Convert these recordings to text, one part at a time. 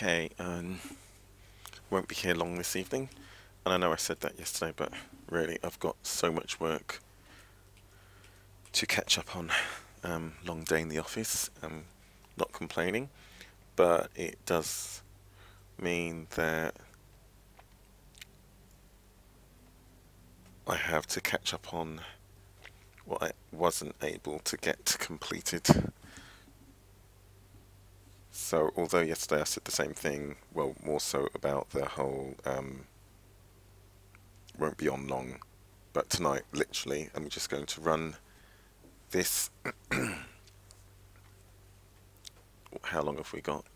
Okay, um, won't be here long this evening. And I know I said that yesterday, but really I've got so much work to catch up on. Um, long day in the office, um, not complaining, but it does mean that I have to catch up on what I wasn't able to get completed. So although yesterday I said the same thing, well more so about the whole um, won't be on long, but tonight literally I'm just going to run this. how long have we got?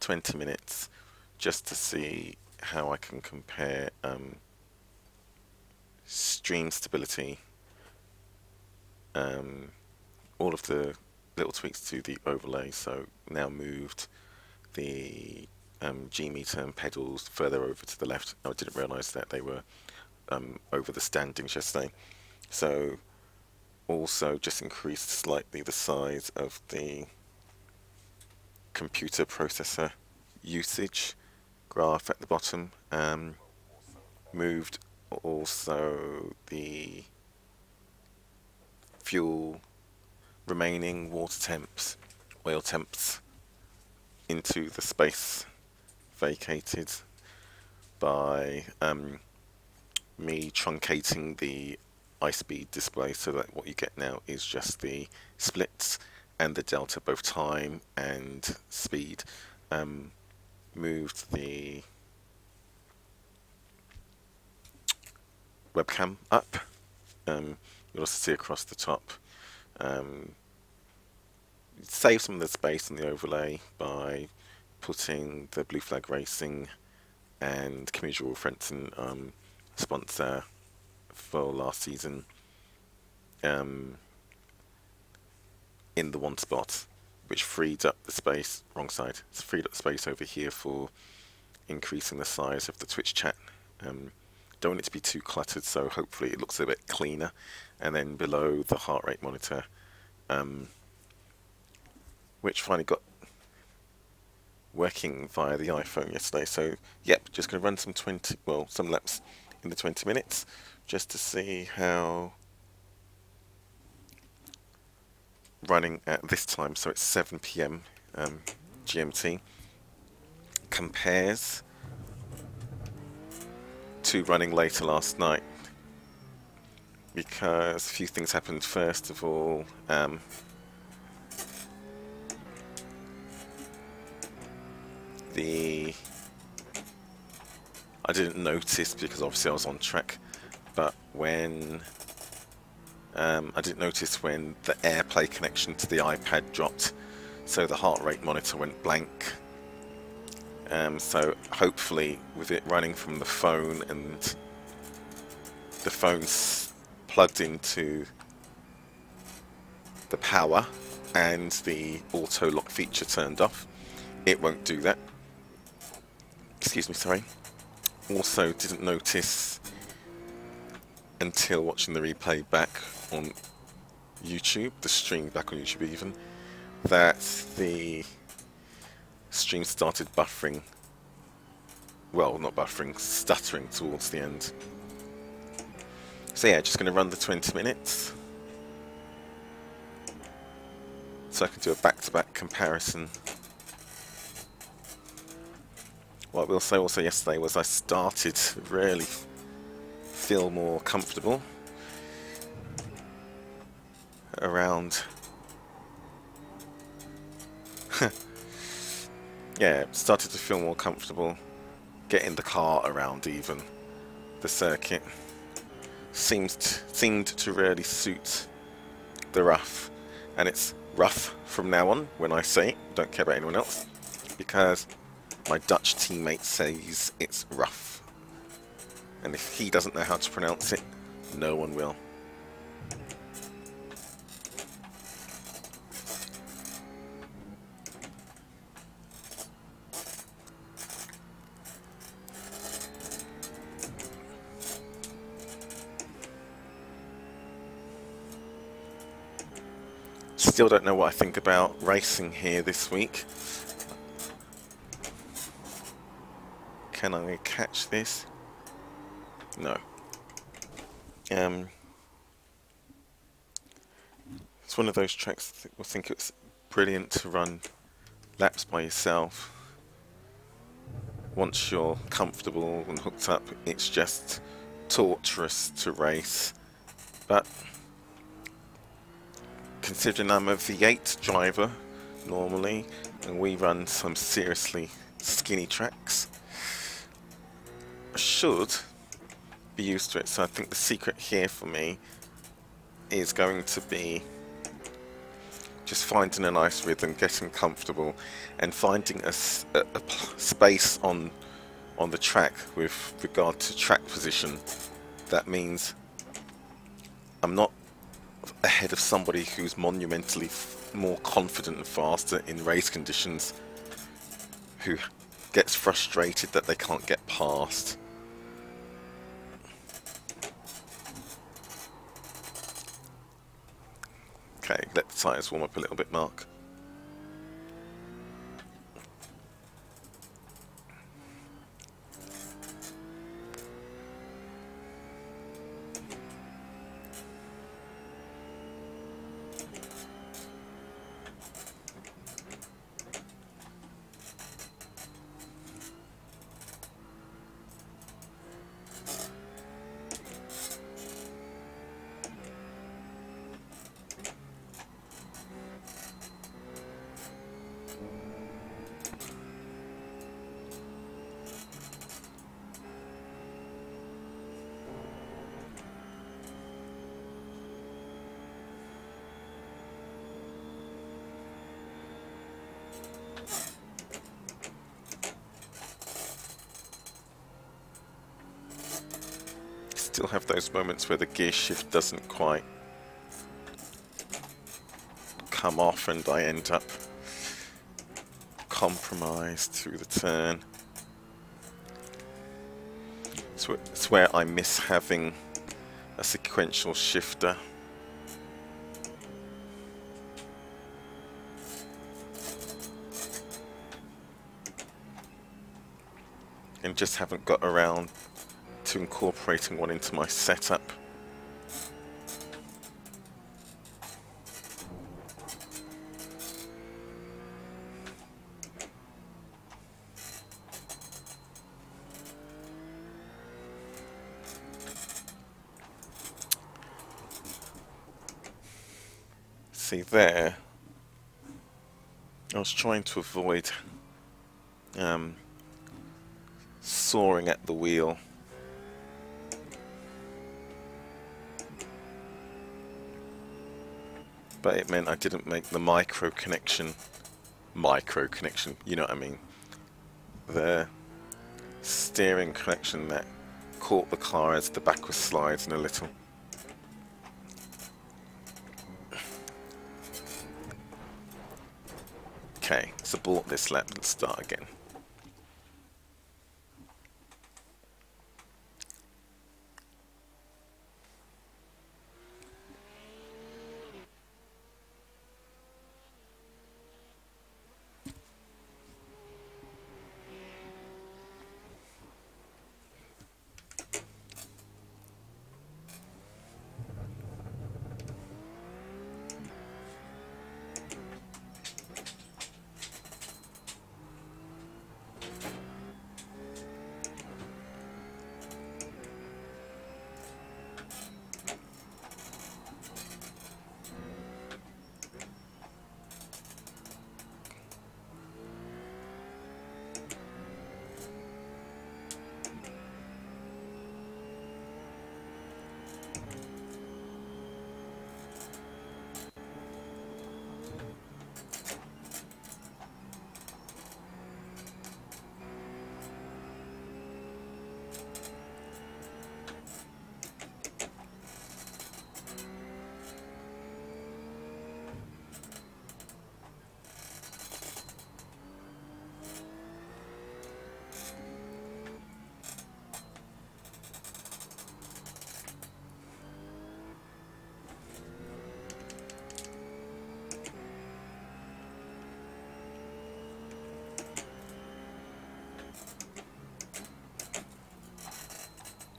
20 minutes just to see how I can compare um, stream stability, um, all of the little tweaks to the overlay. So now moved the um, G meter and pedals further over to the left. I didn't realise that they were um, over the standings yesterday. So also just increased slightly the size of the computer processor usage graph at the bottom. Um, moved also the fuel remaining water temps, oil temps into the space vacated by um, me truncating the iSpeed display so that what you get now is just the splits and the delta both time and speed um, moved the webcam up. Um, you'll also see across the top. Um, save some of the space in the overlay by putting the Blue Flag Racing and Community Frenton um, sponsor for last season um, in the one spot, which freed up the space, wrong side, it's freed up space over here for increasing the size of the Twitch chat. Um, don't want it to be too cluttered, so hopefully it looks a bit cleaner. And then below the heart rate monitor, um, which finally got working via the iPhone yesterday. So, yep, just going to run some 20, well, some laps in the 20 minutes just to see how running at this time, so it's 7 p.m. Um, GMT, compares to running later last night because a few things happened. First of all, um, the I didn't notice because obviously I was on track, but when um, I didn't notice when the AirPlay connection to the iPad dropped, so the heart rate monitor went blank um, so hopefully with it running from the phone and the phone's plugged into the power and the auto lock feature turned off, it won't do that. Excuse me, sorry. Also didn't notice until watching the replay back on YouTube, the stream back on YouTube even, that the stream started buffering. Well, not buffering, stuttering towards the end. So yeah, just going to run the 20 minutes. So I can do a back-to-back -back comparison. What I will say also yesterday was I started to really feel more comfortable around yeah, started to feel more comfortable getting the car around even the circuit. Seemed seemed to really suit the Ruf, and it's Ruf from now on when I say it. Don't care about anyone else because my Dutch teammate says it's Ruf, and if he doesn't know how to pronounce it, no one will. Still don't know what I think about racing here this week. Can I catch this? No. Um, it's one of those tracks that I think it's brilliant to run laps by yourself. Once you're comfortable and hooked up, it's just torturous to race. But considering I'm a V8 driver normally, and we run some seriously skinny tracks, should be used to it. So I think the secret here for me is going to be just finding a nice rhythm, getting comfortable, and finding a, a, a space on on the track with regard to track position. That means I'm not ahead of somebody who's monumentally more confident and faster in race conditions, who gets frustrated that they can't get past. Okay, let the tyres warm up a little bit, Mark. Still have those moments where the gear shift doesn't quite come off and I end up compromised through the turn. So it's where I miss having a sequential shifter. And just haven't got around to incorporating one into my setup. See there, I was trying to avoid um, soaring at the wheel but it meant I didn't make the micro connection micro connection you know what I mean? The steering connection that caught the car as the back was sliding a little. Okay so this lap and start again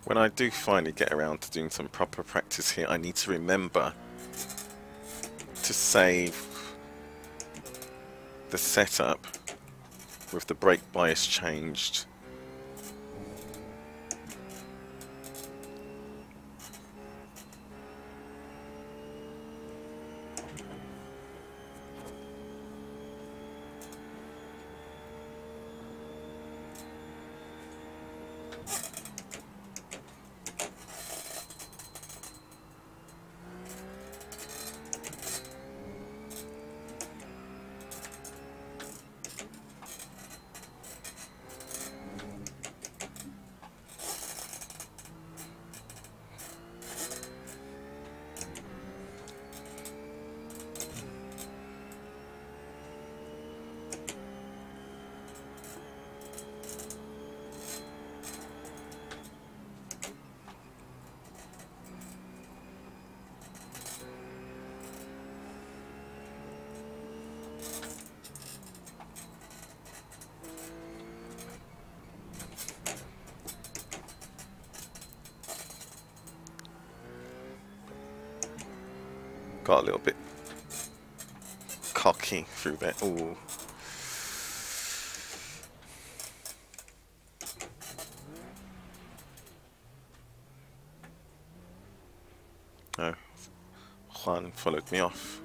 when I do finally get around to doing some proper practice here, I need to remember to save the setup with the brake bias changed got a little bit cocky through there. Ooh. Oh, Juan followed me off.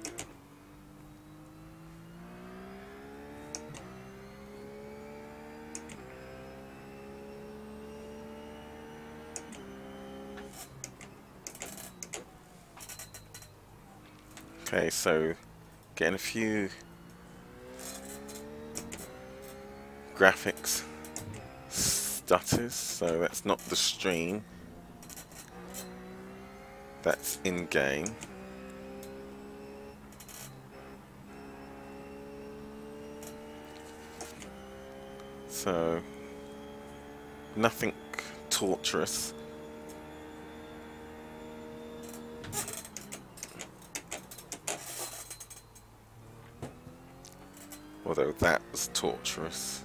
Okay, so getting a few graphics stutters, so that's not the stream, that's in-game. So, nothing torturous. Although that was torturous.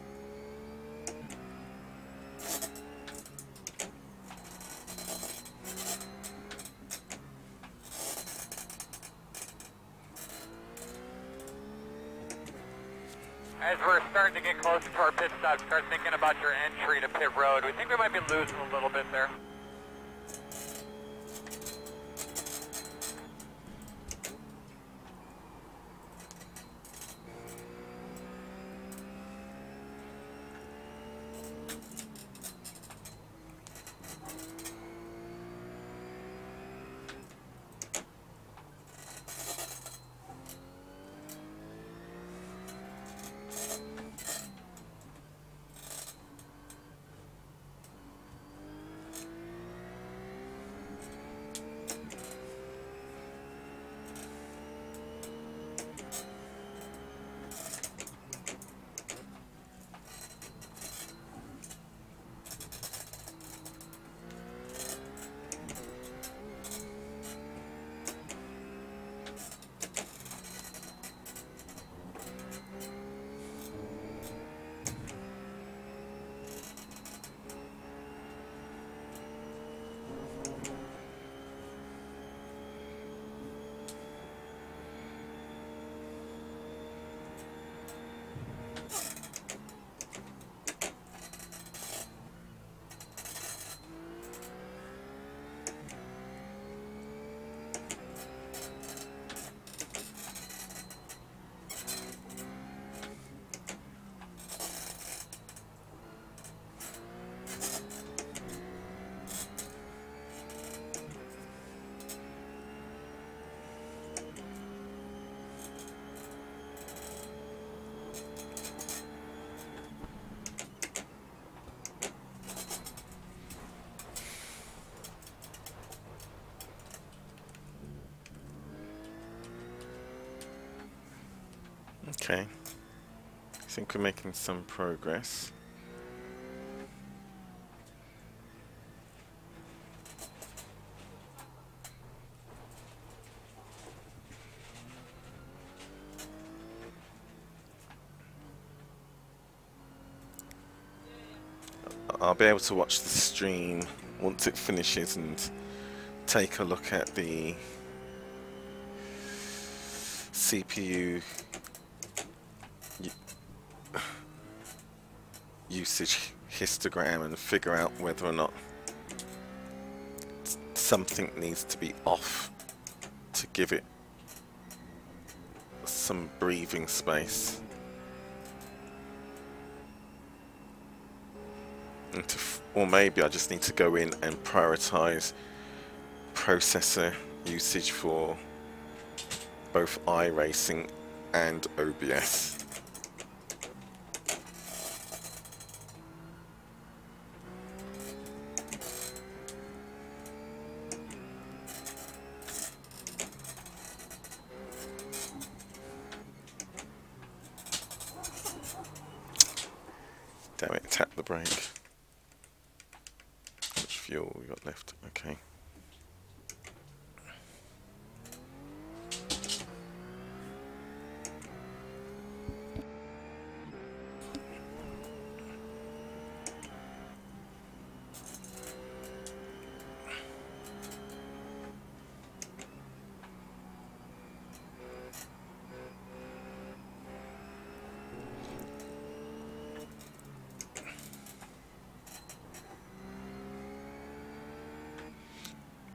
As we're starting to get closer to our pit stop, start thinking about your entry to pit road. We think we might be losing a little bit there. Okay. I think we're making some progress. I'll be able to watch the stream once it finishes and take a look at the CPU usage histogram and figure out whether or not something needs to be off to give it some breathing space. or maybe I just need to go in and prioritize processor usage for both iRacing and OBS.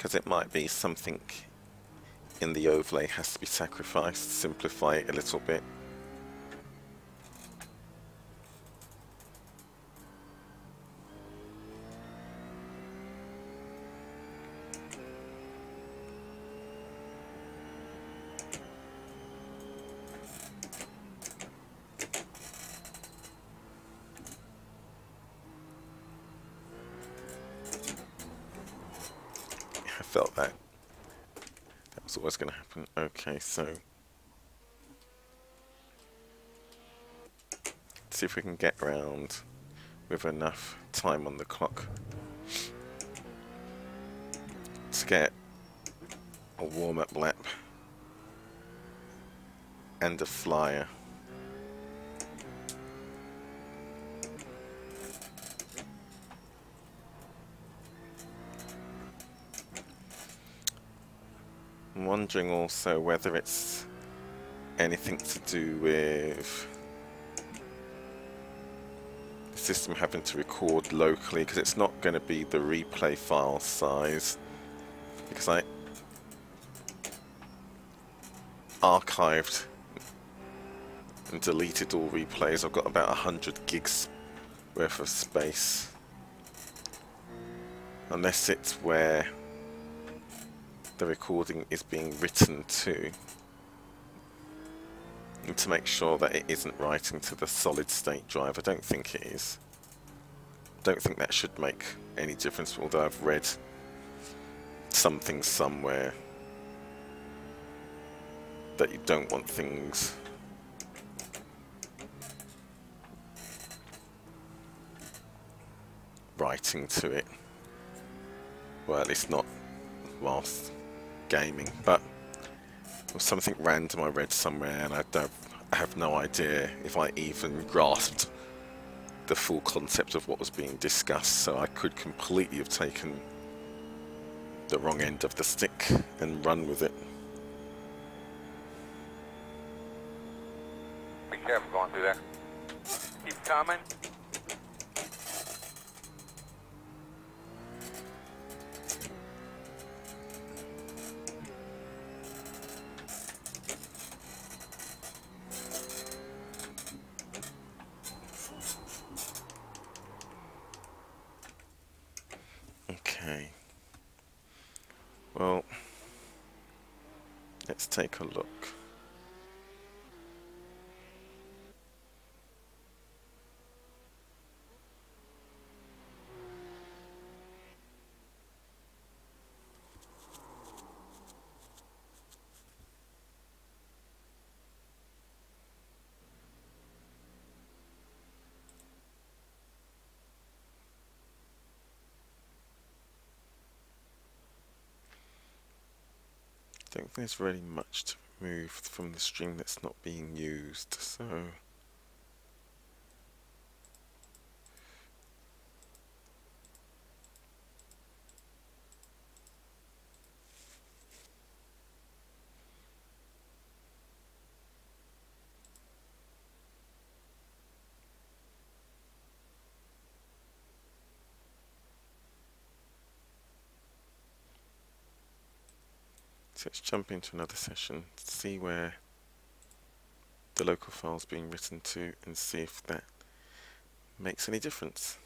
Because it might be something in the overlay has to be sacrificed, simplify it a little bit. Felt that. That was always going to happen. Okay, so... see if we can get round with enough time on the clock to get a warm-up lap and a flyer. I'm wondering also whether it's anything to do with the system having to record locally because it's not going to be the replay file size because I archived and deleted all replays. I've got about 100 gigs worth of space unless it's where the recording is being written to to make sure that it isn't writing to the solid state drive. I don't think it is. don't think that should make any difference, although I've read something somewhere that you don't want things writing to it. Well, at least not whilst gaming, but something random I read somewhere and I don't I have no idea if I even grasped the full concept of what was being discussed, so I could completely have taken the wrong end of the stick and run with it. Be careful going through there. Keep coming. Take a look. Think there's really much to move from the string that's not being used, so... jump into another session, see where the local file is being written to and see if that makes any difference.